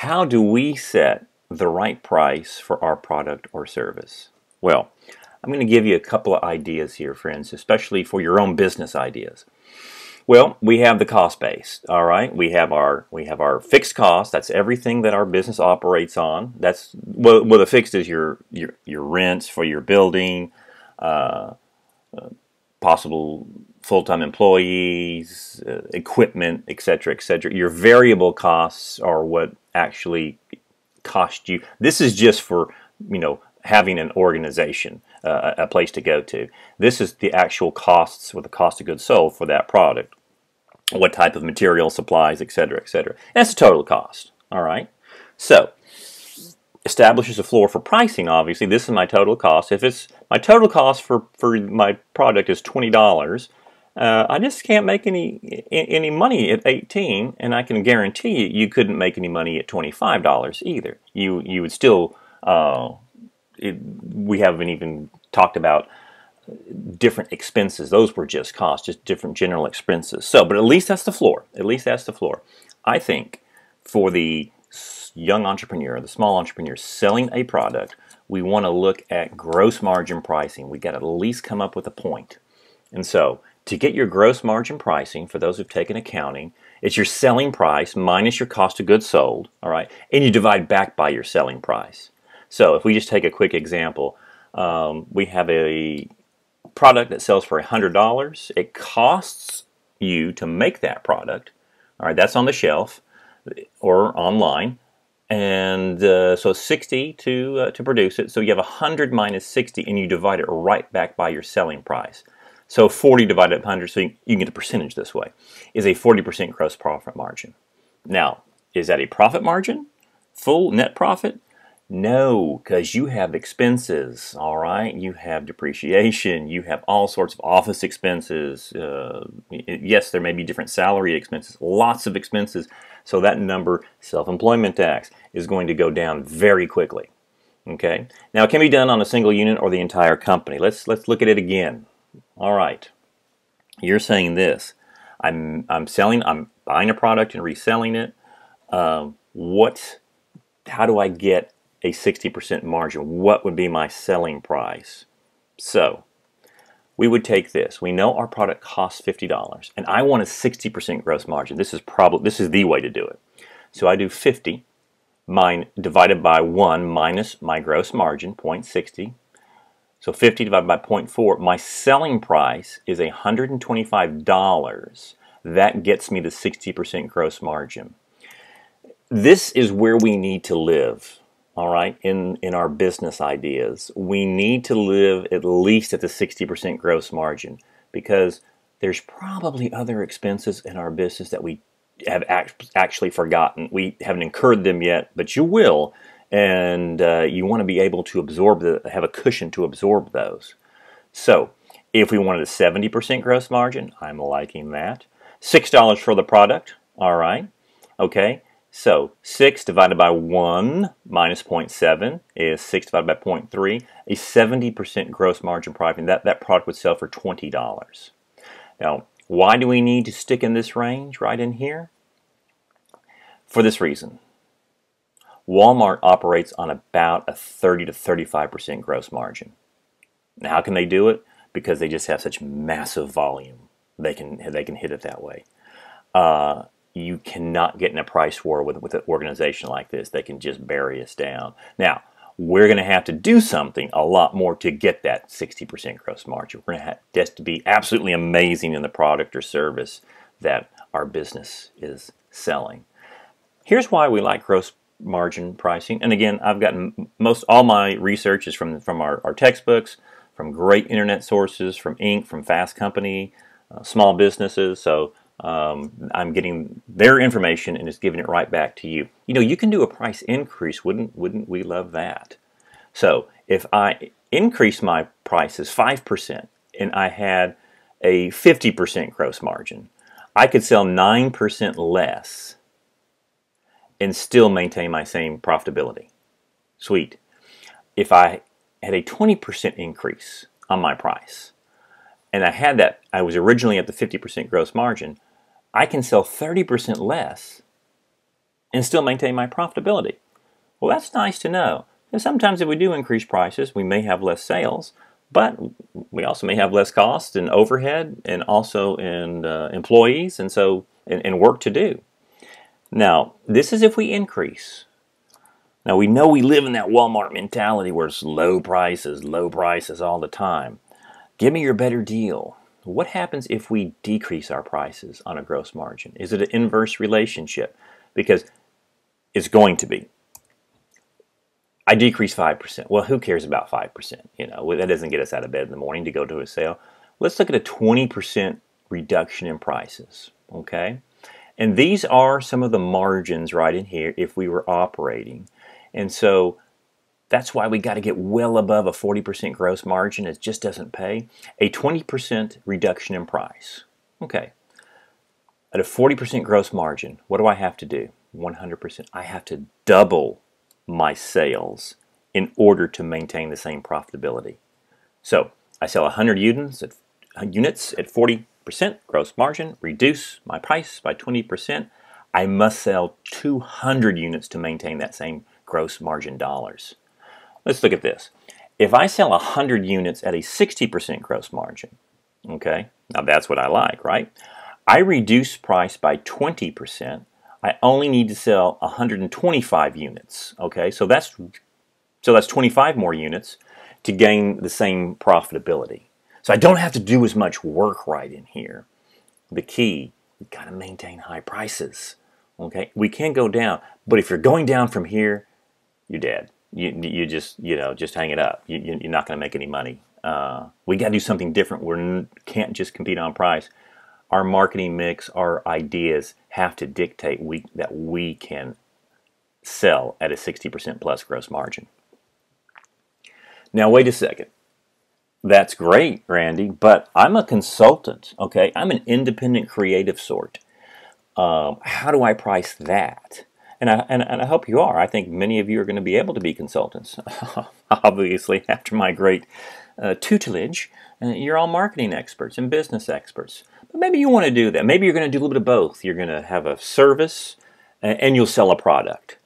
How do we set the right price for our product or service? Well, I'm going to give you a couple of ideas here, friends, especially for your own business ideas. Well, we have the cost base. All right, we have our we have our fixed cost. That's everything that our business operates on. That's well, well the fixed is your your your rents for your building, uh, possible full-time employees, uh, equipment, etc., etc. Your variable costs are what actually cost you. This is just for you know having an organization, uh, a place to go to. This is the actual costs or the cost of goods sold for that product what type of material, supplies, etc., etc. That's the total cost. All right. So establishes a floor for pricing. Obviously, this is my total cost. If it's my total cost for for my product is twenty dollars, uh, I just can't make any any money at eighteen, and I can guarantee you, you couldn't make any money at twenty five dollars either. You you would still. Uh, it, we haven't even talked about different expenses. Those were just costs, just different general expenses. So, but at least that's the floor. At least that's the floor. I think for the young entrepreneur, the small entrepreneur selling a product, we want to look at gross margin pricing. We got to at least come up with a point. And so, to get your gross margin pricing, for those who've taken accounting, it's your selling price minus your cost of goods sold, all right, and you divide back by your selling price. So, if we just take a quick example, um, we have a product that sells for $100, it costs you to make that product. All right, that's on the shelf or online. And uh, so 60 to, uh, to produce it. So you have 100 minus 60 and you divide it right back by your selling price. So 40 divided by 100, so you, you can get a percentage this way, is a 40% gross profit margin. Now, is that a profit margin? Full net profit? No, because you have expenses, all right? You have depreciation, you have all sorts of office expenses. Uh, yes, there may be different salary expenses, lots of expenses. So that number, self-employment tax, is going to go down very quickly. Okay. Now it can be done on a single unit or the entire company. Let's let's look at it again. All right. You're saying this. I'm I'm selling. I'm buying a product and reselling it. Uh, what? How do I get a 60% margin, what would be my selling price? So we would take this. We know our product costs $50 and I want a 60% gross margin. This is probably this is the way to do it. So I do 50 mine divided by 1 minus my gross margin 0.60. So 50 divided by 0.4, my selling price is $125. That gets me the 60% gross margin. This is where we need to live all right, in, in our business ideas, we need to live at least at the 60% gross margin because there's probably other expenses in our business that we have act actually forgotten. We haven't incurred them yet, but you will, and uh, you want to be able to absorb the, have a cushion to absorb those. So, if we wanted a 70% gross margin, I'm liking that. $6 for the product, all right, okay. So 6 divided by 1 minus 0.7 is 6 divided by 0.3, a 70% gross margin profit. That, that product would sell for $20. Now, why do we need to stick in this range right in here? For this reason. Walmart operates on about a 30 to 35% gross margin. Now, how can they do it? Because they just have such massive volume. They can, they can hit it that way. Uh, you cannot get in a price war with, with an organization like this. They can just bury us down. Now, we're going to have to do something a lot more to get that 60% gross margin. We're going to have to be absolutely amazing in the product or service that our business is selling. Here's why we like gross margin pricing. And again, I've gotten most all my research is from from our, our textbooks, from great internet sources, from Inc., from Fast Company, uh, small businesses. So um, I'm getting their information and just giving it right back to you. You know, you can do a price increase. Wouldn't wouldn't we love that? So if I increase my prices five percent and I had a 50% gross margin, I could sell 9% less and still maintain my same profitability. Sweet. If I had a 20% increase on my price, and I had that, I was originally at the 50% gross margin, I can sell 30% less and still maintain my profitability. Well, that's nice to know. And sometimes if we do increase prices, we may have less sales, but we also may have less costs and overhead and also in uh, employees and so and, and work to do. Now, this is if we increase. Now, we know we live in that Walmart mentality where it's low prices, low prices all the time. Give me your better deal. What happens if we decrease our prices on a gross margin? Is it an inverse relationship? Because it's going to be. I decrease 5%. Well, who cares about 5%? You know, that doesn't get us out of bed in the morning to go to a sale. Let's look at a 20% reduction in prices, okay? And these are some of the margins right in here if we were operating. And so that's why we got to get well above a 40% gross margin. It just doesn't pay. A 20% reduction in price. Okay. At a 40% gross margin, what do I have to do? 100%. I have to double my sales in order to maintain the same profitability. So I sell 100 units at, units at 40% gross margin, reduce my price by 20%. I must sell 200 units to maintain that same gross margin dollars. Let's look at this. If I sell 100 units at a 60% gross margin, okay, now that's what I like, right? I reduce price by 20%, I only need to sell 125 units. Okay, so that's so that's 25 more units to gain the same profitability. So I don't have to do as much work right in here. The key, you got to maintain high prices. Okay, we can go down, but if you're going down from here, you're dead. You, you just you know just hang it up. You, you're not going to make any money. Uh, we got to do something different. We can't just compete on price our marketing mix, our ideas have to dictate we, that we can sell at a 60% plus gross margin. Now, wait a second. That's great, Randy, but I'm a consultant, okay? I'm an independent creative sort. Um, how do I price that? And I, and, and I hope you are. I think many of you are going to be able to be consultants. Obviously, after my great uh, tutelage, uh, you're all marketing experts and business experts. But maybe you want to do that. Maybe you're going to do a little bit of both. You're going to have a service and you'll sell a product.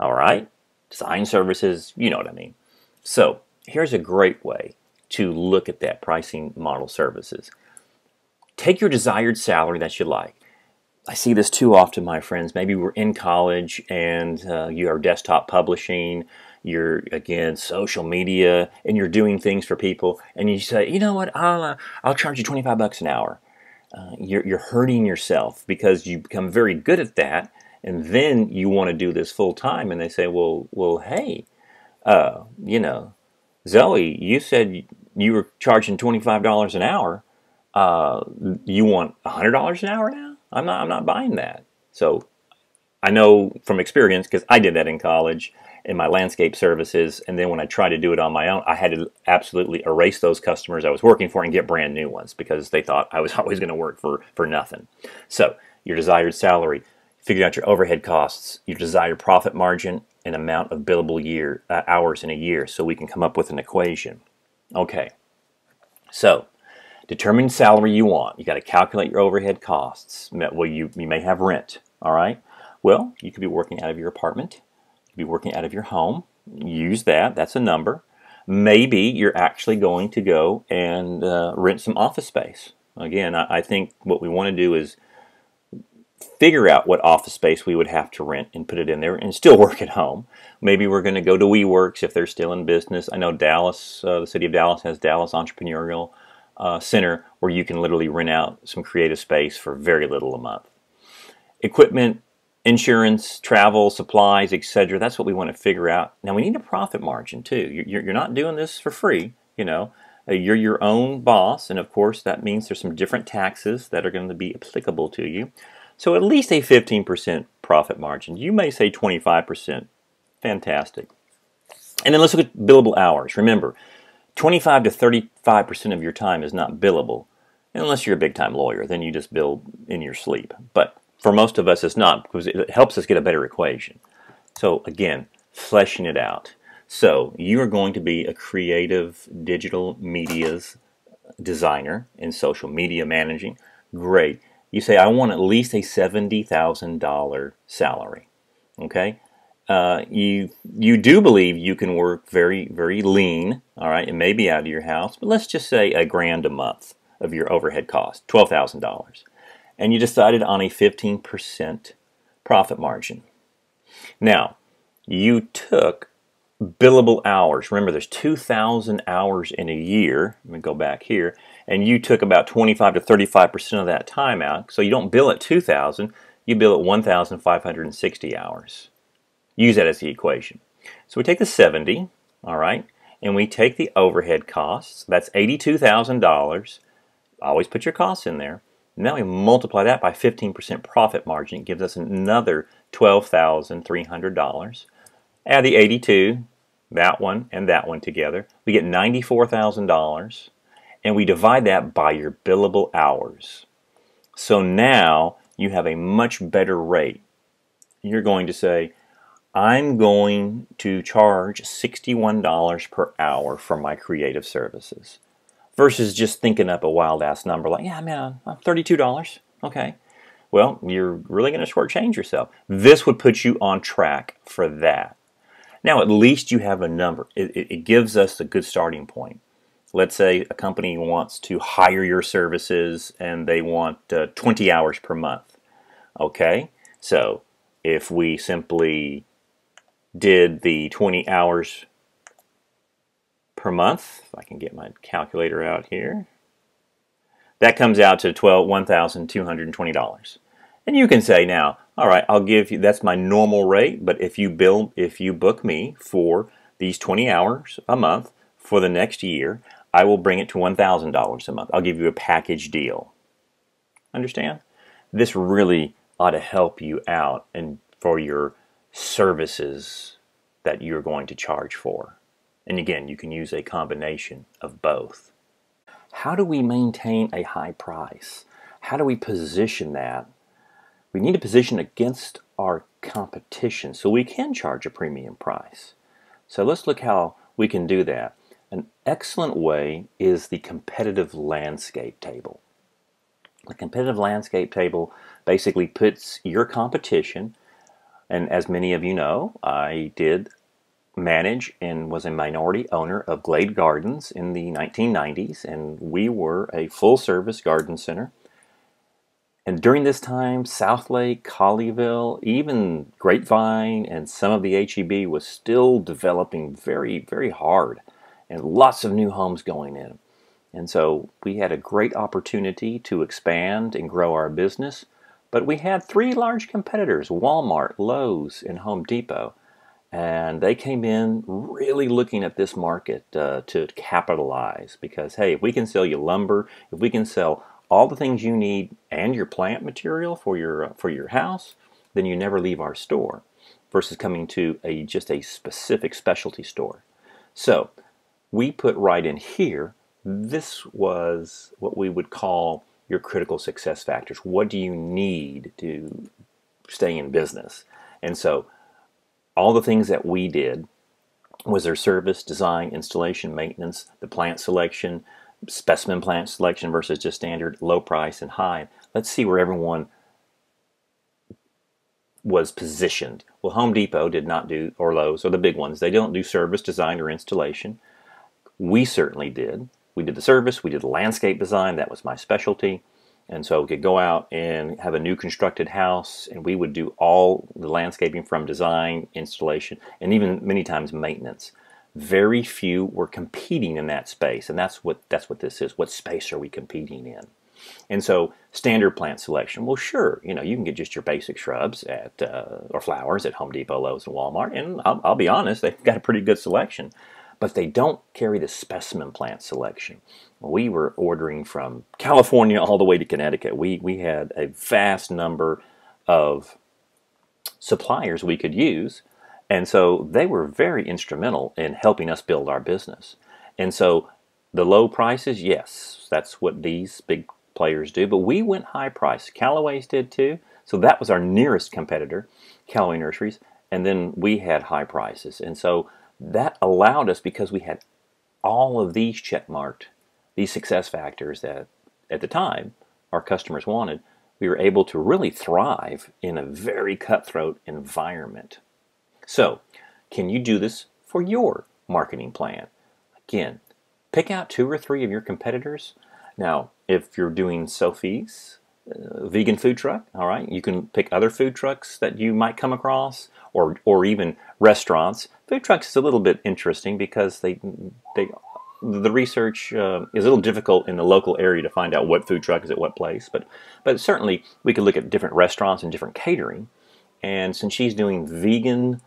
All right? Design services, you know what I mean. So, here's a great way to look at that pricing model services. Take your desired salary that you like. I see this too often, my friends. Maybe we're in college and uh, you are desktop publishing, you're again social media, and you're doing things for people, and you say, you know what, I'll uh, I'll charge you 25 bucks an hour. Uh, you're, you're hurting yourself because you become very good at that and then you want to do this full time and they say well well hey uh, you know zoe you said you were charging $25 an hour. Uh, you want $100 an hour now i'm not i'm not buying that so i know from experience because i did that in college in my landscape services. And then when I tried to do it on my own, I had to absolutely erase those customers I was working for and get brand new ones because they thought I was always going to work for, for nothing. So your desired salary, figure out your overhead costs, your desired profit margin, and amount of billable year uh, hours in a year so we can come up with an equation. Okay, so determine salary you want. You got to calculate your overhead costs. Well, you, you may have rent, all right? Well, you could be working out of your apartment be working out of your home. Use that. That's a number. Maybe you're actually going to go and uh, rent some office space. Again, I, I think what we want to do is figure out what office space we would have to rent and put it in there and still work at home. Maybe we're going to go to WeWorks if they're still in business. I know Dallas, uh, the city of Dallas has Dallas Entrepreneurial uh, Center where you can literally rent out some creative space for very little a month. Equipment insurance, travel, supplies, etc. That's what we want to figure out. Now we need a profit margin too. You're, you're not doing this for free, you know. Uh, you're your own boss, and of course that means there's some different taxes that are going to be applicable to you. So at least a 15% profit margin. You may say 25%. Fantastic. And then let's look at billable hours. Remember, 25 to 35% of your time is not billable. Unless you're a big time lawyer, then you just bill in your sleep. But for most of us, it's not because it helps us get a better equation. So again, fleshing it out. So you are going to be a creative digital media's designer in social media managing. Great. You say, I want at least a $70,000 salary. Okay, uh, you you do believe you can work very very lean. All right, it may be out of your house, but let's just say a grand a month of your overhead cost, twelve thousand dollars, and you decided on a fifteen percent profit margin. Now, you took billable hours. Remember, there's 2,000 hours in a year. Let me go back here. And you took about 25 to 35% of that time out. So you don't bill at 2,000, you bill at 1,560 hours. Use that as the equation. So we take the 70, all right, and we take the overhead costs. That's $82,000. Always put your costs in there. Now we multiply that by 15% profit margin. It gives us another $12,300. Add the 82, that one and that one together. We get $94,000 and we divide that by your billable hours. So now you have a much better rate. You're going to say, I'm going to charge $61 per hour for my creative services versus just thinking up a wild ass number like, yeah, man, $32. Okay. Well, you're really going to shortchange yourself. This would put you on track for that. Now, at least you have a number. It, it, it gives us a good starting point. Let's say a company wants to hire your services and they want uh, 20 hours per month. Okay, so if we simply did the 20 hours per month, if I can get my calculator out here, that comes out to $1,220. And you can say now, all right, I'll give you, that's my normal rate, but if you bill, if you book me for these 20 hours a month for the next year, I will bring it to $1,000 a month. I'll give you a package deal. Understand? This really ought to help you out and for your services that you're going to charge for. And again, you can use a combination of both. How do we maintain a high price? How do we position that we need to position against our competition so we can charge a premium price. So let's look how we can do that. An excellent way is the competitive landscape table. The competitive landscape table basically puts your competition, and as many of you know, I did manage and was a minority owner of Glade Gardens in the 1990s, and we were a full service garden center and during this time, Southlake, Colleyville, even Grapevine, and some of the HEB was still developing very, very hard, and lots of new homes going in. And so we had a great opportunity to expand and grow our business. But we had three large competitors Walmart, Lowe's, and Home Depot. And they came in really looking at this market uh, to capitalize because, hey, if we can sell you lumber, if we can sell all the things you need and your plant material for your uh, for your house, then you never leave our store versus coming to a just a specific specialty store. So, we put right in here this was what we would call your critical success factors. What do you need to stay in business? And so all the things that we did was their service, design, installation, maintenance, the plant selection, specimen plant selection versus just standard low price and high. Let's see where everyone was positioned. Well, Home Depot did not do, or Lowe's, or the big ones, they don't do service design or installation. We certainly did. We did the service, we did the landscape design, that was my specialty. And so we could go out and have a new constructed house, and we would do all the landscaping from design, installation, and even many times maintenance. Very few were competing in that space and that's what that's what this is. What space are we competing in? And so standard plant selection. Well sure you know you can get just your basic shrubs at uh, or flowers at home depot lowes and walmart and I'll, I'll be honest they've got a pretty good selection but they don't carry the specimen plant selection we were ordering from california all the way to connecticut we we had a vast number of suppliers we could use and so they were very instrumental in helping us build our business. And so the low prices, yes, that's what these big players do. But we went high price. Calloway's did too. So that was our nearest competitor, Calloway Nurseries. And then we had high prices. And so that allowed us, because we had all of these check marked, these success factors that at the time our customers wanted, we were able to really thrive in a very cutthroat environment. So, can you do this for your marketing plan? Again, pick out two or three of your competitors. Now, if you're doing Sophie's uh, vegan food truck, all right, you can pick other food trucks that you might come across, or or even restaurants. Food trucks is a little bit interesting because they they the research uh, is a little difficult in the local area to find out what food truck is at what place, but but certainly we could look at different restaurants and different catering. And since she's doing vegan,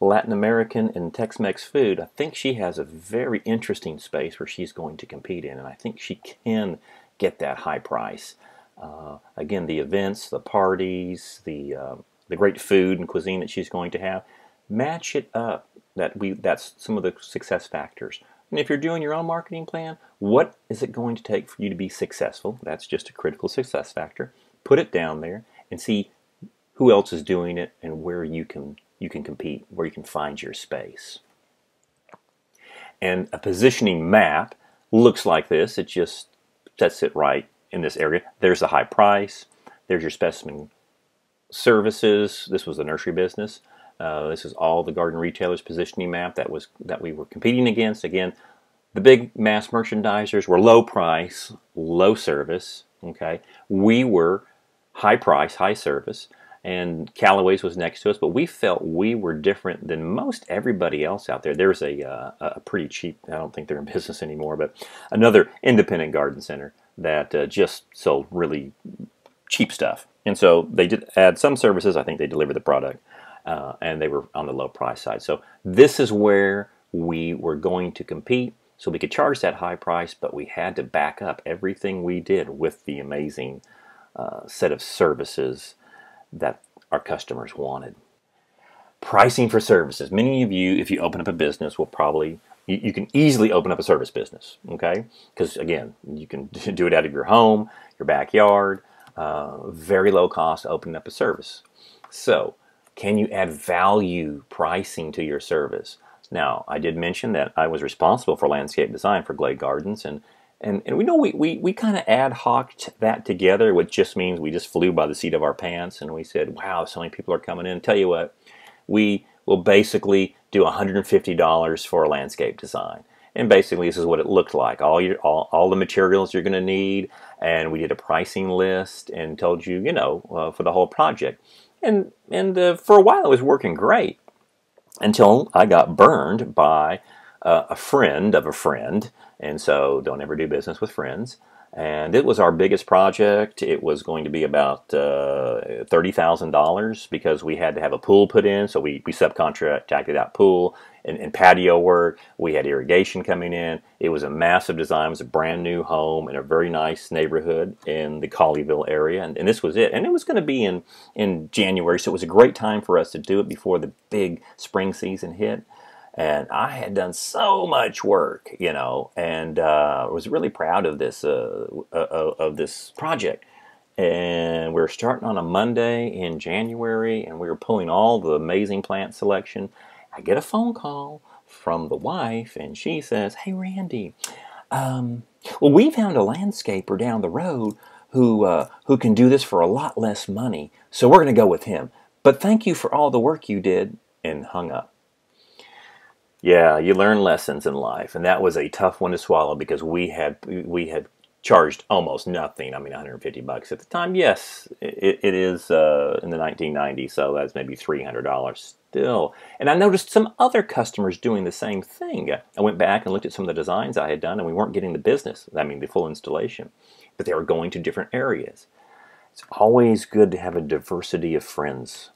Latin American, and Tex-Mex food, I think she has a very interesting space where she's going to compete in, and I think she can get that high price. Uh, again, the events, the parties, the uh, the great food and cuisine that she's going to have, match it up. That we that's some of the success factors. And if you're doing your own marketing plan, what is it going to take for you to be successful? That's just a critical success factor. Put it down there and see who else is doing it and where you can you can compete, where you can find your space. And a positioning map looks like this. It just sets it right in this area. There's the high price. There's your specimen services. This was the nursery business. Uh, this is all the garden retailers positioning map that was that we were competing against. Again, the big mass merchandisers were low price, low service. Okay, we were high price, high service, and Calloway's was next to us. But we felt we were different than most everybody else out there. There's a uh, a pretty cheap. I don't think they're in business anymore, but another independent garden center that uh, just sold really cheap stuff. And so they did add some services. I think they delivered the product uh, and they were on the low price side. So this is where we were going to compete. So we could charge that high price, but we had to back up everything we did with the amazing uh, set of services that our customers wanted. Pricing for services. Many of you, if you open up a business, will probably you, you can easily open up a service business. Okay, because again, you can do it out of your home, your backyard. Uh, very low cost opening up a service. So can you add value pricing to your service? Now, I did mention that I was responsible for landscape design for Glade Gardens, and and, and we know we, we, we kind of ad hoced that together, which just means we just flew by the seat of our pants and we said, wow, so many people are coming in. Tell you what, we will basically do $150 for a landscape design. And basically, this is what it looked like. All your all, all the materials you're going to need, and we did a pricing list and told you, you know, uh, for the whole project and and uh, for a while it was working great until I got burned by uh, a friend of a friend, and so don't ever do business with friends. And it was our biggest project. It was going to be about uh, thirty thousand dollars because we had to have a pool put in. So we we subcontracted out pool and, and, patio work. We had irrigation coming in. It was a massive design. It was a brand new home in a very nice neighborhood in the Colleyville area, and, and this was it. And it was going to be in in January, so it was a great time for us to do it before the big spring season hit. And I had done so much work, you know, and uh, was really proud of this uh, uh, of this project and we are starting on a Monday in January, and we were pulling all the amazing plant selection. I get a phone call from the wife, and she says, Hey, Randy, um, well, we found a landscaper down the road who, uh, who can do this for a lot less money, so we're going to go with him. But thank you for all the work you did, and hung up. Yeah, you learn lessons in life, and that was a tough one to swallow because we had we had charged almost nothing. I mean, 150 bucks at the time. Yes, it, it is uh, in the 1990s, so that's maybe $300 still. And I noticed some other customers doing the same thing. I went back and looked at some of the designs I had done, and we weren't getting the business. I mean, the full installation, but they were going to different areas. It's always good to have a diversity of friends,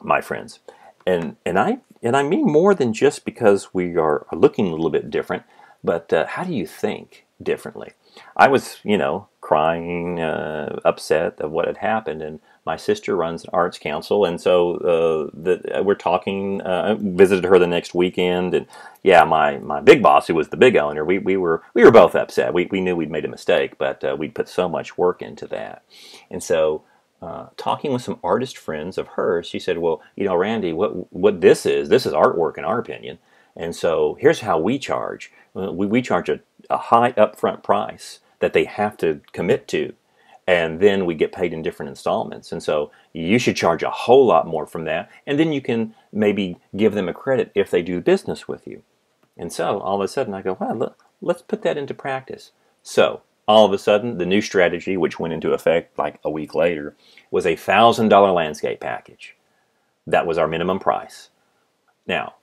my friends, and and I and I mean more than just because we are looking a little bit different, but uh, how do you think differently? I was, you know, crying, uh, upset of what had happened, and my sister runs an arts council, and so uh, the, we're talking. Uh, visited her the next weekend, and yeah, my, my big boss, who was the big owner, we, we were we were both upset. We, we knew we'd made a mistake, but uh, we'd put so much work into that, and so. Uh, talking with some artist friends of hers, she said, "Well, you know, Randy, what what this is, this is artwork in our opinion, and so here's how we charge. Uh, we, we charge a, a high upfront price that they have to commit to. and then we get paid in different installments. And so you should charge a whole lot more from that, and then you can maybe give them a credit if they do business with you. And so all of a sudden I go, well, look, let's put that into practice. So all of a sudden, the new strategy, which went into effect like a week later, was a $1,000 landscape package. That was our minimum price. Now,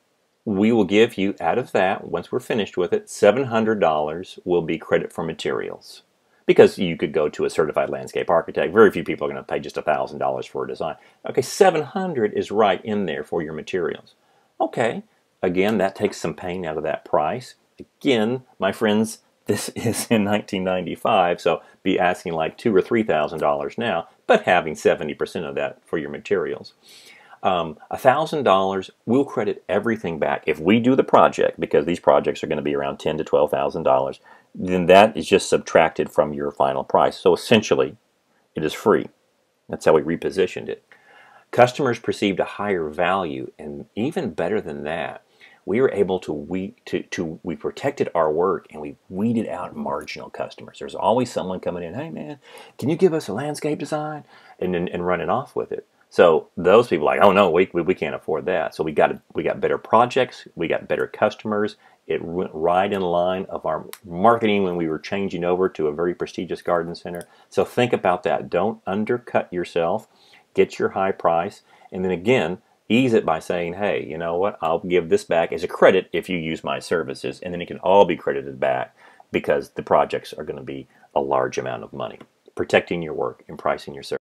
we will give you out of that, once we're finished with it, $700 will be credit for materials. Because you could go to a certified landscape architect. Very few people are going to pay just $1,000 for a design. Okay, 700 is right in there for your materials. Okay, again, that takes some pain out of that price. Again, my friends, this is in 1995, so be asking like two or three thousand dollars now, but having 70% of that for your materials. Um, $1,000, we'll credit everything back. If we do the project, because these projects are going to be around ten to $12,000, then that is just subtracted from your final price. So essentially, it is free. That's how we repositioned it. Customers perceived a higher value, and even better than that, we were able to we to, to we protected our work and we weeded out marginal customers. There's always someone coming in, hey man, can you give us a landscape design, and and, and running off with it. So those people like, oh no, we, we, we can't afford that. So we got we got better projects, we got better customers. It went right in line of our marketing when we were changing over to a very prestigious garden center. So think about that. Don't undercut yourself. Get your high price, and then again, ease it by saying, hey, you know what? I'll give this back as a credit if you use my services, and then it can all be credited back because the projects are going to be a large amount of money. Protecting your work and pricing your service.